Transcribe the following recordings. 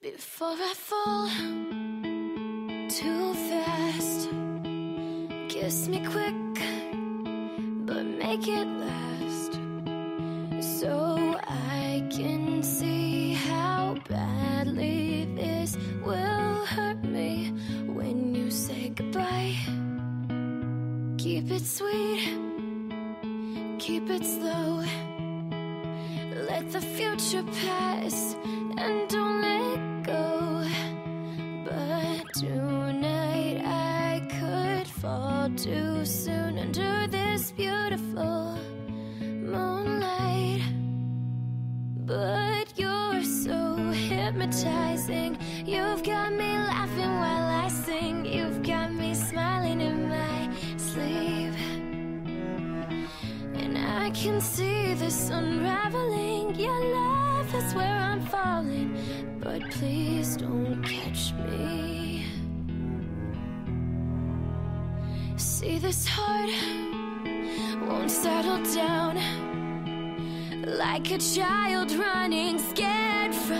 Before I fall too fast, kiss me quick, but make it last. Will hurt me when you say goodbye. Keep it sweet, keep it slow. Let the future pass and don't let go. But tonight I could fall too soon under this beautiful moonlight. But hypnotizing. You've got me laughing while I sing. You've got me smiling in my sleep. And I can see this unraveling. Your love is where I'm falling. But please don't catch me. See this heart won't settle down. Like a child running scared from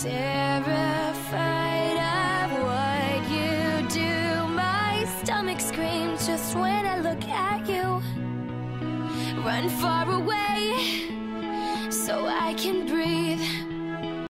Terrified of what you do? My stomach screams just when I look at you. Run far away so I can breathe.